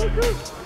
Woo-hoo.